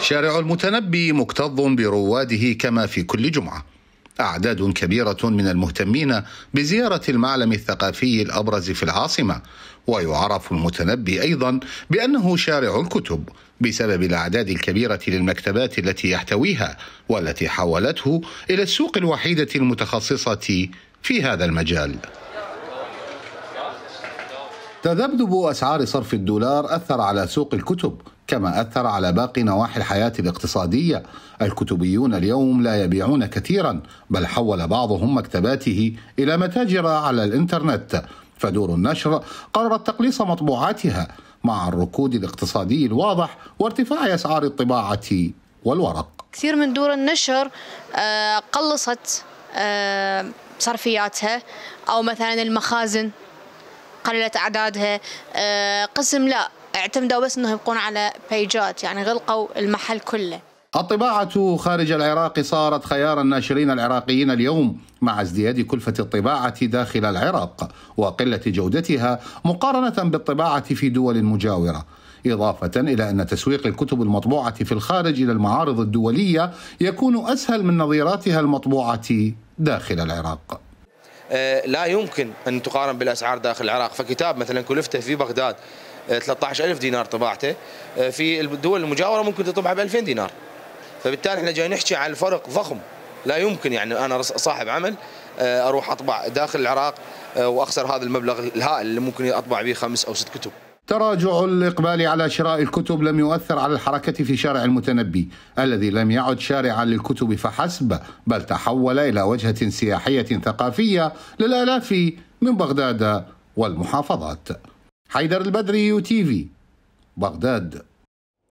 شارع المتنبي مكتظ برواده كما في كل جمعة. أعداد كبيرة من المهتمين بزيارة المعلم الثقافي الأبرز في العاصمة. ويعرف المتنبي أيضا بأنه شارع الكتب بسبب الأعداد الكبيرة للمكتبات التي يحتويها والتي حولته إلى السوق الوحيدة المتخصصة في هذا المجال. تذبذب أسعار صرف الدولار أثر على سوق الكتب كما أثر على باقي نواحي الحياة الاقتصادية. الكتبيون اليوم لا يبيعون كثيرا بل حول بعضهم مكتباته إلى متاجر على الإنترنت. فدور النشر قررت تقليص مطبوعاتها مع الركود الاقتصادي الواضح وارتفاع أسعار الطباعة والورق. كثير من دور النشر آه، قلصت آه، صرفياتها أو مثلا المخازن قللت أعدادها. آه، قسم لا اعتمدوا بس انه يبقون على بيجات يعني غلقوا المحل كله. الطباعة خارج العراق صارت خيار الناشرين العراقيين اليوم مع ازدياد كلفة الطباعة داخل العراق وقلة جودتها مقارنة بالطباعة في دول مجاورة إضافة إلى أن تسويق الكتب المطبوعة في الخارج إلى المعارض الدولية يكون أسهل من نظيراتها المطبوعة داخل العراق. آه، لا يمكن أن تقارن بالأسعار داخل العراق. فكتاب مثلا كلفته في بغداد 13000 آه، دينار طباعته آه، في الدول المجاورة ممكن تطبعها ب 2000 دينار. فبالتالي إحنا جاي نحكي عن الفرق ضخم. لا يمكن يعني أنا صاحب عمل أروح أطبع داخل العراق وأخسر هذا المبلغ الهائل اللي ممكن أطبع به خمس أو ست كتب. تراجع الإقبال على شراء الكتب لم يؤثر على الحركة في شارع المتنبي الذي لم يعد شارعا للكتب فحسب بل تحول إلى وجهة سياحية ثقافية للآلاف من بغداد والمحافظات. حيدر البدري يو تي في بغداد.